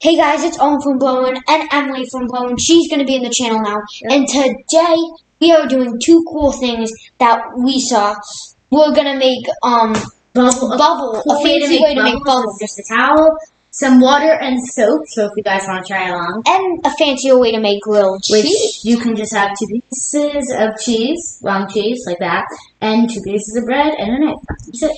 Hey guys, it's Owen from BROwen and Emily from BROwen. She's going to be in the channel now. And today we are doing two cool things that we saw. We're going to make um Bubble, bubble, a cool fancy way to make bubble, Just a towel, some water, and soap. So if you guys want to try along, and a fancier way to make grilled which cheese. you can just have two pieces of cheese, long cheese like that, and two pieces of bread and an egg. That's it.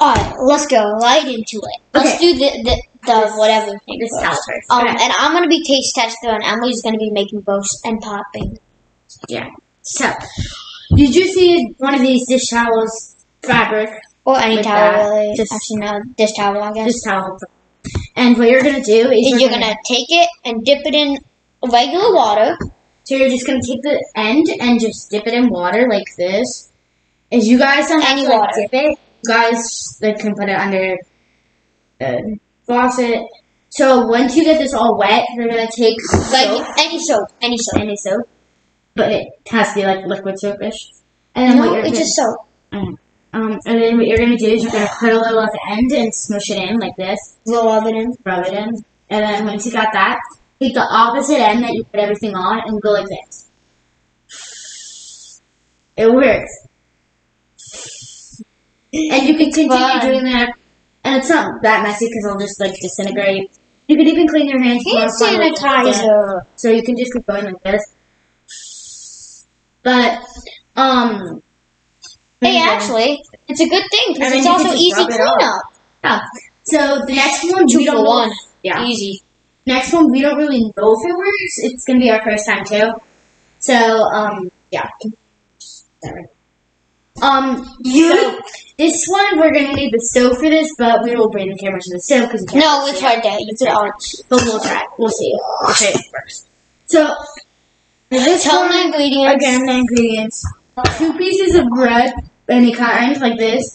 All right, let's go right into it. Let's Okay. do the the, the whatever thing This first. towel. Um, Okay. and I'm going to be taste tester, and Emily's going to be making both and popping. Yeah. So, did you see one of these dish towels fabric? Or any towel, that, really. just- Actually, no, dish towel, I guess. This towel. And what you're gonna do is is you're gonna take it and dip it in regular water. So you're just gonna take the end and just dip it in water like this. As you guys don't have Any to like, water. dip it, you guys like can put it under the faucet. So once you get this all wet, you're gonna take Like soap, any soap, any soap. any soap, but it has to be like liquid soapish. And then what No, you're it's gonna, just soap. um, and then what you're gonna do is you're gonna put a little at the end and smush it in like this, Roll of it in. rub it in, and then once you got that, take the opposite end that you put everything on and go like this. It works. And you can continue fun. doing that. And it's not that messy because it'll just like disintegrate. You can even clean your hands. Hand more fun like that. sanitizer. So you can just keep going like this. But, um. Hey, actually, it's a good thing I because mean, it's also easy rub it off. cleanup. Yeah. So the next one, Two we don't know- one. Yeah. Easy. Next one, we don't really know if it works. It's gonna be our first time too. So, um, yeah. Um, so this one we're gonna need the stove for this, but we will bring the camera to the stove because No, it's right there. You it on. But we'll try. We'll see. We'll try it first. So, this Tell one, my ingredients. again the ingredients: two pieces of bread, any kind, like this,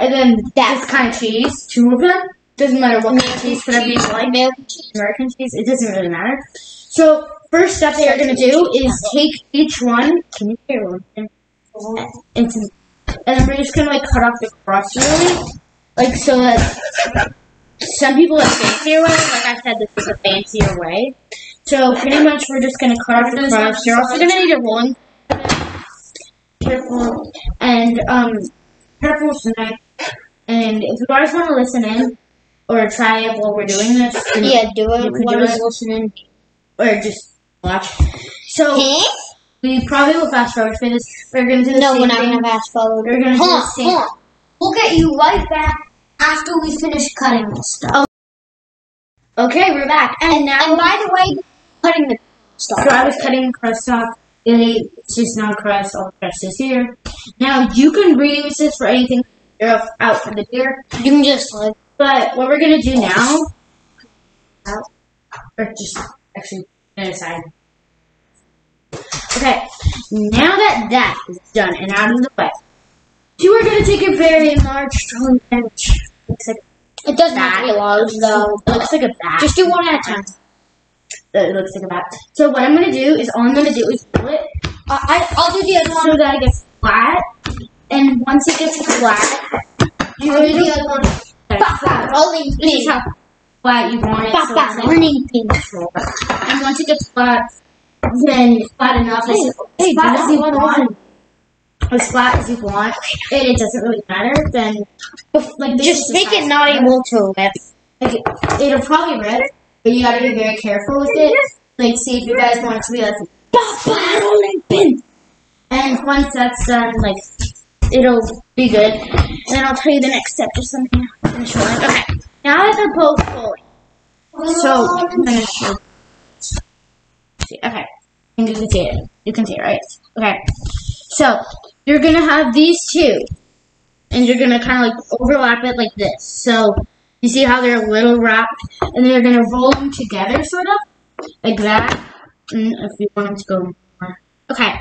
and then That. this kind of cheese, two of them. Doesn't matter what kind of cheese, whatever you like. American cheese. American cheese, it doesn't really matter. So, first step they are going to do is take each one. Can you hear one? And, and then we're just going to like cut off the crust really. Like, so that some people have fancier way. Like I said, this is a fancier way. So, pretty much we're just going to cut off the crust. You're also to need a rolling. Careful. And, um, careful tonight. And if you guys want to listen in, or try it while we're doing this, Yeah, do You it. can What do it. listening? or just watch. So Huh? We probably will fast forward for this. We're gonna do the No, same we're not thing. gonna fast forward. We're gonna do the on, same. hold on. We'll get you right back after we finish cutting this stuff. Okay, we're back. And now, And by the way, cutting the stuff. so I was cutting the crust off. It- It's just not crust. All the crust is here. Now you can reuse this for anything. You're out for the beer. You can just like But what we're gonna do now, or just actually put it aside. Okay, now that that is done and out of the way, you are gonna take a very large strong bench. Looks like it doesn't have to be large though. It looks like a bat. Just do one at a time. It looks like a bat. So what I'm gonna do is all I'm gonna do is pull it I, I I'll do the other one. so that it gets flat. And once it gets flat, you I'll do the other one. Rolling This is how flat you want it. Ba, so ba, it's like- rolling pin. And once it gets flat, then flat enough, Hey, as, hey, flat as you want, as flat as you want, and it doesn't really matter, then like Just make it not able to lift. Like, it- it'll probably rip, but you gotta be very careful with it. Like, see if you guys want it to be like Ba, ba, rolling pin. And once that's done, like, it'll be good. And then I'll tell you the next step, or let me finish rolling. Okay, now that they're both fully. So, I'm gonna show. See, okay, you can see it. You can see it, right? Okay, so you're gonna have these two, and you're gonna kind of like overlap it like this. So you see how they're a little wrapped, and then you're gonna roll them together, sort of like that. And if you want to go more, okay.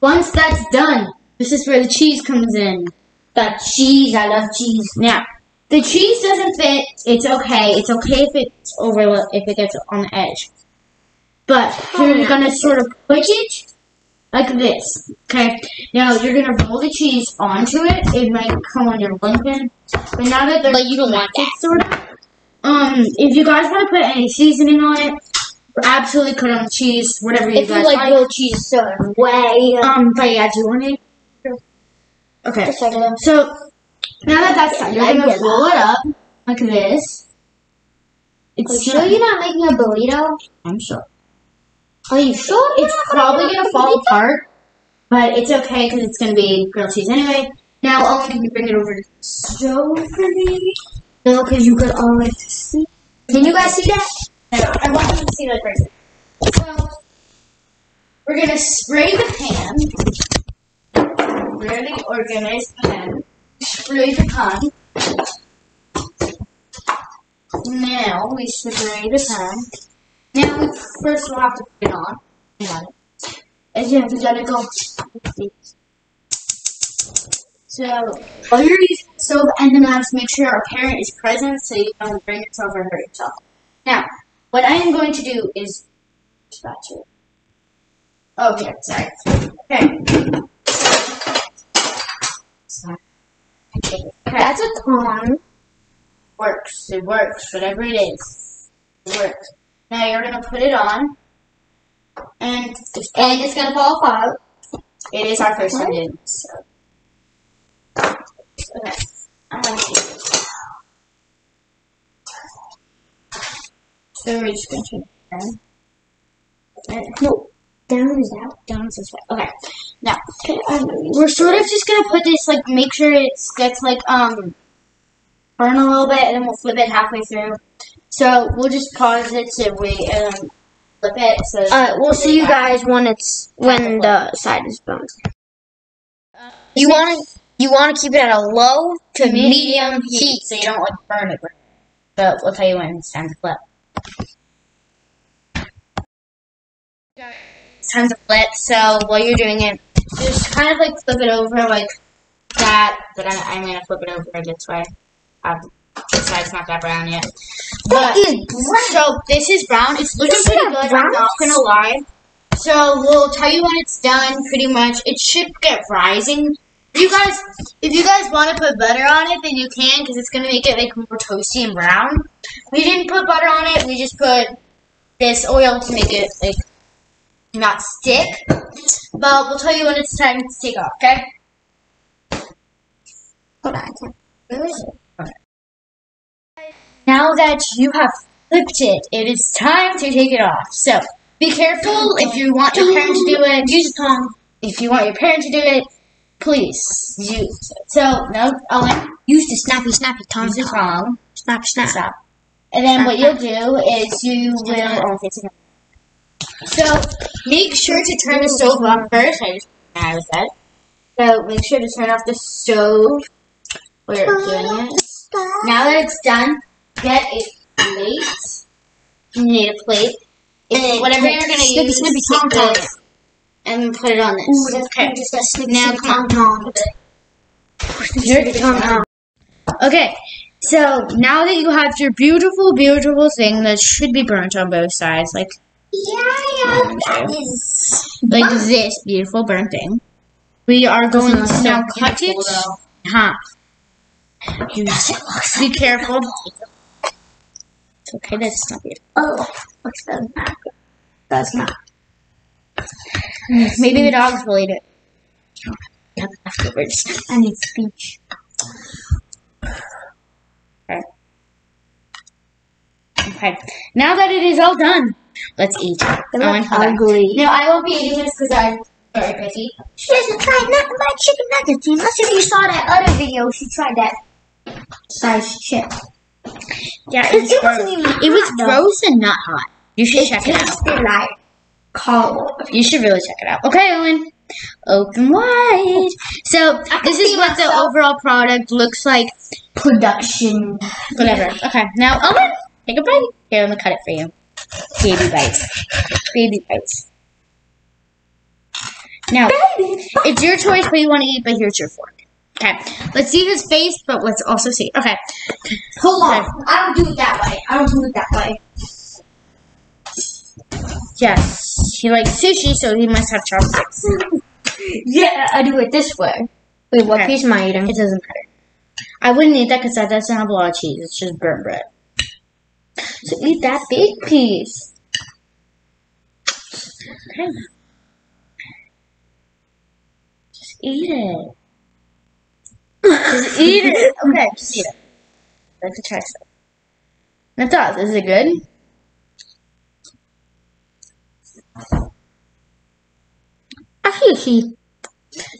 Once that's done, this is where the cheese comes in. The cheese, I love cheese. Now, the cheese doesn't fit. It's okay. It's okay if it's over if it gets on the edge. But you're gonna sort of push it like this. Okay. Now you're gonna roll the cheese onto it. It might come on your pin. But now that they're But you don't want connected, sort of, um, if you guys want to put any seasoning on it, absolutely put on the cheese, whatever you If you guys like like. grilled cheese certain way. Um, but yeah, do you want it? Okay. That. So now that that's done, you're I gonna roll it up like this. Are you It's sure you're not making a burrito? I'm sure. You sure? It's probably gonna fall apart, but it's okay because it's gonna be grilled cheese anyway. Now, you bring it over to the stove for me? No, because you could always see. Can you guys see that? I want you to see that here. So we're gonna spray the pan. Really organized pan. Spray the pan. Now we spray the pan. Now we first we'll have to put it on. Got it. And you have to let it go. So while you're using the stove and the mouse, make sure our parent is present so you don't burn yourself or hurt yourself. Now, what I am going to do is spatula. Here, sorry. Okay. Sorry. Okay, That's a con. works. It works. Whatever it is, it works. Now you're gonna put it on, and And it's gonna fall apart. it is our first this. So. Okay. I'm gonna do this. So we're just going to turn. Okay. No. Down is out. down this way. Okay. Now we're sort of just gonna put this like make sure it gets like um burn a little bit and then we'll flip it halfway through. So we'll just pause it to wait and then flip it. So Alright, we'll see you guys when it's when the side is burned. Uh, you wanna you wanna keep it at a low to mhm. medium heat. so you don't like burn it. So we'll tell you when it's time to flip. It's time to flip. So while you're doing it, just kind of like flip it over like that. But I, I'm gonna flip it over this way. Um, this side's not that brown yet. But so this is brown. It's looking This pretty good. brown. I'm not gonna lie. So we'll tell you when it's done. Pretty much, it should get rising. You guys, if you guys want to put butter on it, then you can because it's gonna make it like more toasty and brown. We didn't put butter on it. We just put this oil to make it like not stick. But we'll tell you when it's time to take off. Okay. Hold on. Where is it? Now that you have flipped it, it is time to take it off. So be careful if you want your parent to do it. Use a tongue. If you want your parent to do it, please use it. So no, Owen, Use the snappy snappy tongue. use the tongue. Snap snap. Stop. And then what you'll do is you will. So make sure to turn the stove off first. I just I was that. So make sure to turn off the stove you're doing it. Now that it's done, get a plate. You need a plate. If, whatever you're gonna Snippy, use, snippy, tongue, tongue. this and put it on this. Ooh, that's okay. just got snippy, Now snippy, on. tongue. Here it Tongue, Okay, so now that you have your beautiful, beautiful thing that should be burnt on both sides, like Yeah, yeah, that is. like this beautiful burnt thing, we are going to so now cut it half. You be careful. It's okay, that's not beautiful. Oh, what's that? That's not. Maybe the dogs will eat it. Yeah, afterwards. I need speech. Okay, now that it is all done, let's eat. Owen, hold on. ugly. No, I won't be eating this because I'm very picky. She hasn't tried nothing but chicken nuggets. Unless if you saw that other video, she tried that size chip. Yeah, It, it wasn't even It was gross and not hot. You should It check it out. like cold. You should really check it out. Okay, Owen. Open wide. So this is what the overall product looks like. Production. Whatever. Okay. Now, Owen, take a bite. Here, I'm gonna cut it for you. Baby bites. Baby bites. Now, it's your choice what you want to eat, but here's your fork. Okay. Let's see his face, but let's also see. Okay. Hold on. I don't do it that way. I don't do it that way. Yes. He likes sushi, so he must have chopsticks. Yeah, I do it this way. Wait, what Okay. piece am I eating? It doesn't matter. I wouldn't eat that because that doesn't have a lot of cheese. It's just burnt bread. So eat that big piece. Okay. Just eat it. Just eat it. Okay, just eat it. Let's try some. That's us. Is it good? Actually, see.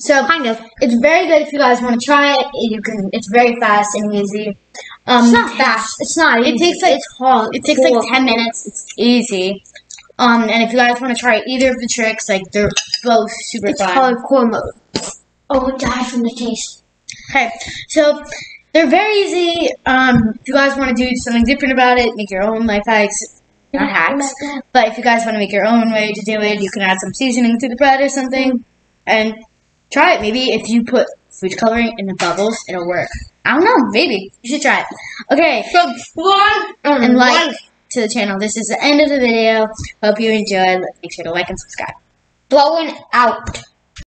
So Kind of. it's very good if you guys want to try it. You can. It's very fast and easy. Um, It's not fast. It's not. It takes like it's hard. It takes like ten minutes. It's easy. Um, and if you guys want to try either of the tricks, like they're both super It's fun. hardcore mode. Oh, die from the taste. Okay, so they're very easy. Um, if you guys want to do something different about it, make your own life hacks, not hacks. But if you guys want to make your own way to do it, you can add some seasoning to the bread or something, and try it. Maybe if you put food coloring in the bubbles, it'll work. I don't know. Maybe you should try it. Okay, One and like to the channel. This is the end of the video. Hope you enjoyed. Make sure to like and subscribe. blowing out.